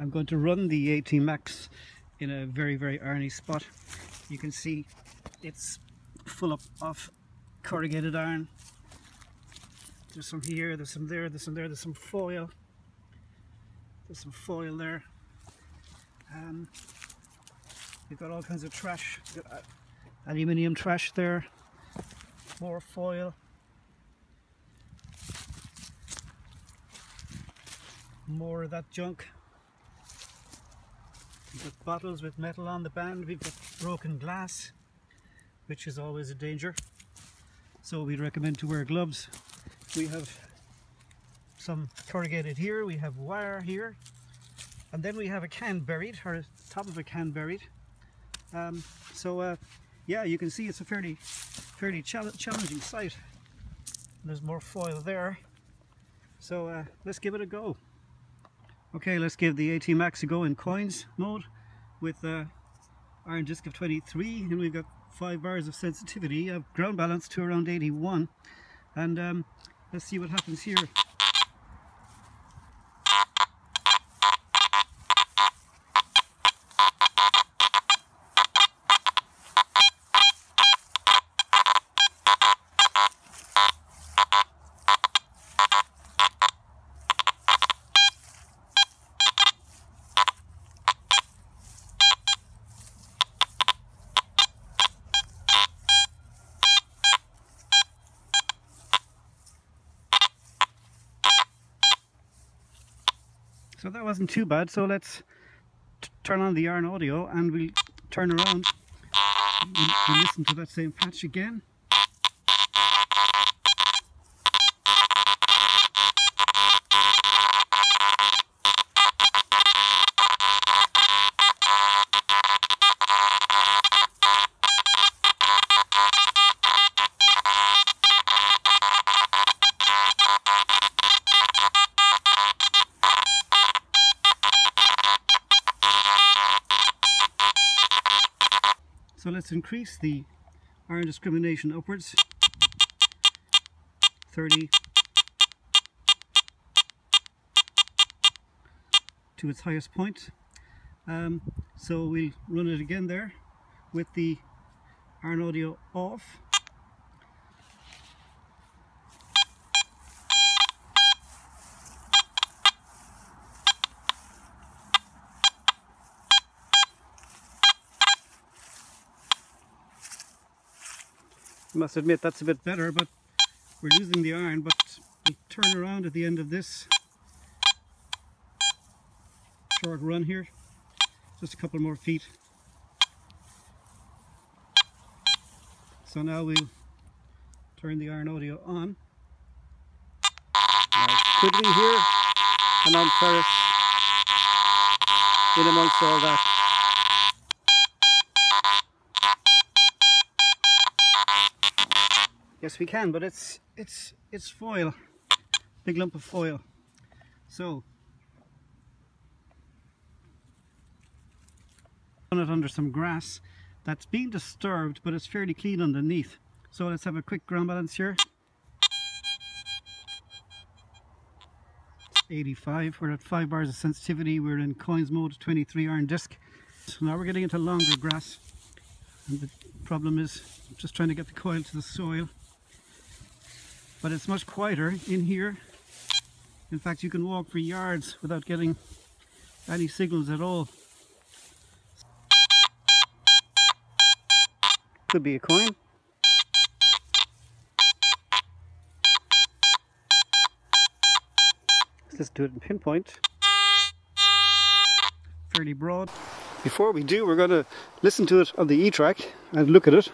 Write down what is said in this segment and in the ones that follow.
I'm going to run the AT Max in a very very irony spot. You can see it's full up of corrugated iron. There's some here, there's some there, there's some there, there's some foil. There's some foil there. Um, we've got all kinds of trash. Uh, aluminium trash there. More foil. More of that junk. We've got bottles with metal on the band. We've got broken glass, which is always a danger. So we'd recommend to wear gloves. We have some corrugated here, we have wire here, and then we have a can buried, or top of a can buried. Um, so uh, yeah, you can see it's a fairly, fairly challenging site. There's more foil there. So uh, let's give it a go. Okay, let's give the AT Max a go in coins mode with uh, iron disc of 23 and we've got 5 bars of sensitivity, a ground balance to around 81 and um, let's see what happens here. So that wasn't too bad. So let's turn on the iron audio and we'll turn around and listen to that same patch again. Let's increase the iron discrimination upwards. 30 to its highest point. Um, so we'll run it again there with the iron audio off. I must admit that's a bit better, but we're losing the iron, but we turn around at the end of this short run here. Just a couple more feet. So now we'll turn the iron audio on. Now, could we hear an on in amongst all that? Yes, we can, but it's it's it's foil, big lump of foil. So run it under some grass that's being disturbed, but it's fairly clean underneath. So let's have a quick ground balance here. 85. We're at 5 bars of sensitivity. We're in coins mode, 23 iron disc. So now we're getting into longer grass. And the problem is just trying to get the coil to the soil but it's much quieter in here. In fact, you can walk for yards without getting any signals at all. Could be a coin. Let's do it in pinpoint. Fairly broad. Before we do, we're going to listen to it on the E-Trac and look at it.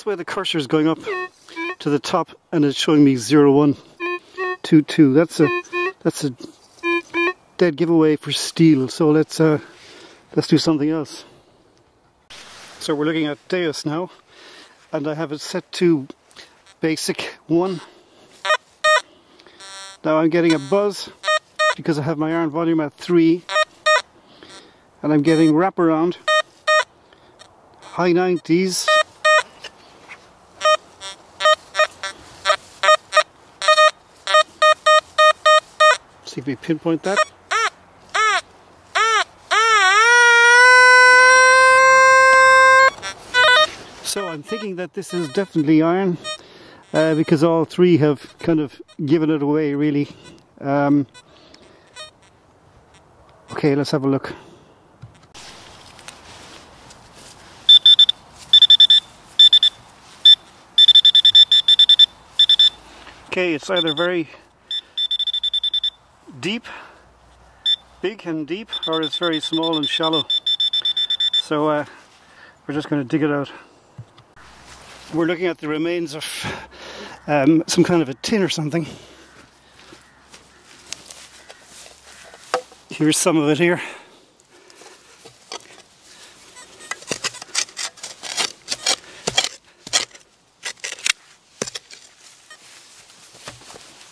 Notice where the cursor is going up to the top and it's showing me 0122. That's a that's a dead giveaway for steel. So let's uh, let's do something else. So we're looking at Deus now, and I have it set to basic one. Now I'm getting a buzz because I have my iron volume at three, and I'm getting wraparound high 90s. If pinpoint that. So I'm thinking that this is definitely iron uh, because all three have kind of given it away really. Um, okay, let's have a look. Okay, it's either very deep, big and deep, or it's very small and shallow. So uh, we're just going to dig it out. We're looking at the remains of um, some kind of a tin or something. Here's some of it here.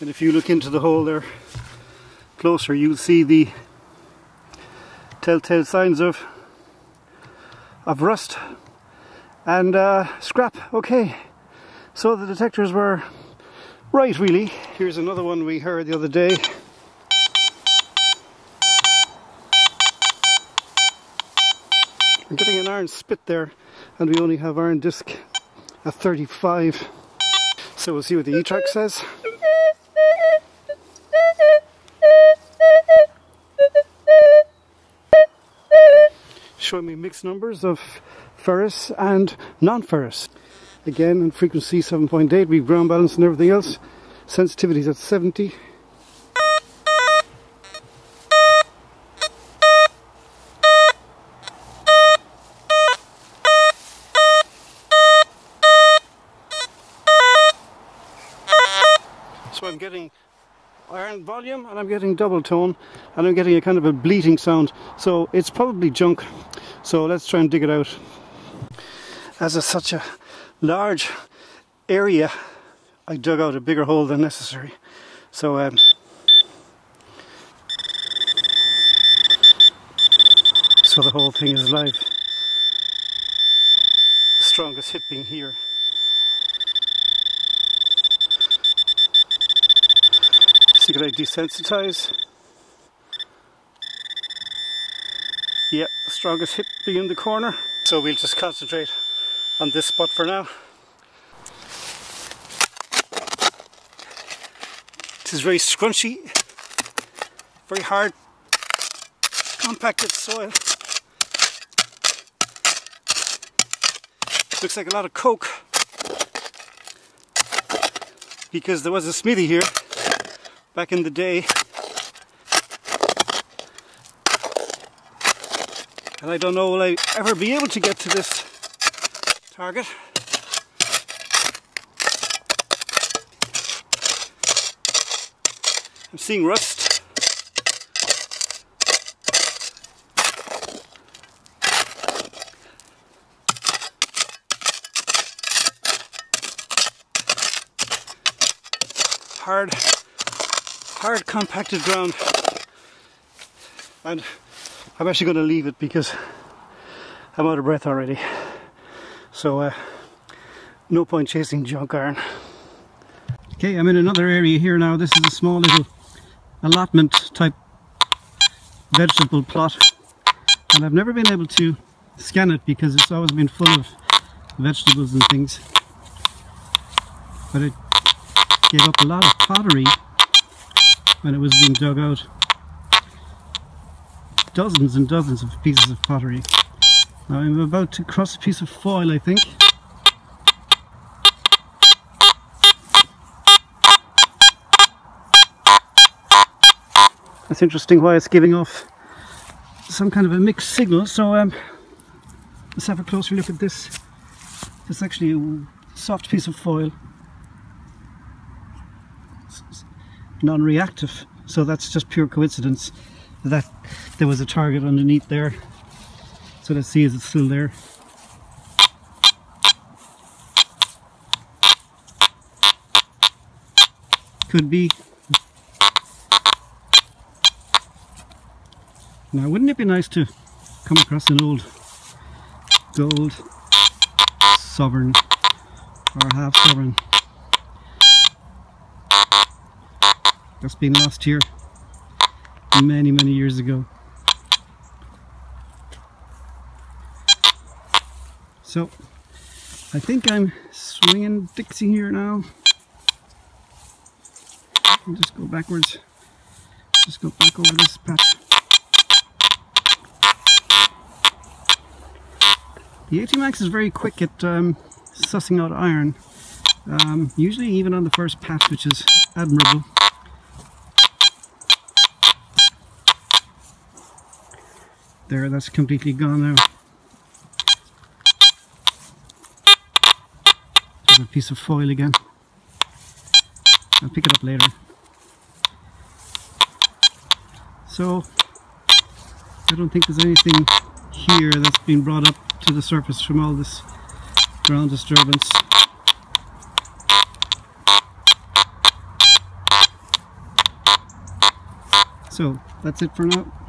And if you look into the hole there closer, you'll see the telltale signs of of rust and uh, scrap. Okay, so the detectors were right, really. Here's another one we heard the other day. I'm getting an iron spit there, and we only have iron disc at 35. So we'll see what the E-Trac says. Showing me mixed numbers of ferrous and non-ferrous. Again, in frequency 7.8, we've ground balance and everything else. Sensitivities at 70. So I'm getting iron volume and I'm getting double tone and I'm getting a kind of a bleating sound so it's probably junk so let's try and dig it out. As it's such a large area I dug out a bigger hole than necessary. So um, so the whole thing is live strongest hit being here. See could I desensitize yeah strongest hit being in the corner so we'll just concentrate on this spot for now. It is very scrunchy, very hard, compacted soil. Looks like a lot of coke because there was a smithy here back in the day and I don't know will I ever be able to get to this target. I'm seeing rust. Hard, hard compacted ground. And I'm actually going to leave it because I'm out of breath already. So uh, no point chasing junk iron. Okay, I'm in another area here now. This is a small little allotment type vegetable plot and I've never been able to scan it because it's always been full of vegetables and things but it gave up a lot of pottery when it was being dug out dozens and dozens of pieces of pottery now I'm about to cross a piece of foil I think. That's interesting why it's giving off some kind of a mixed signal. So um, let's have a closer look at this. It's actually a soft piece of foil. Non-reactive. So that's just pure coincidence that there was a target underneath there so let's see is it still there. Could be. Now wouldn't it be nice to come across an old gold sovereign or half sovereign. That's been lost here many, many years ago. So, I think I'm swinging Dixie here now. I'll just go backwards. Just go back over this patch. The AT-Max is very quick at um, sussing out iron, um, usually even on the first pass, which is admirable. There, that's completely gone now. A piece of foil again. I'll pick it up later. So, I don't think there's anything here that's been brought up to the surface from all this ground disturbance. So, that's it for now.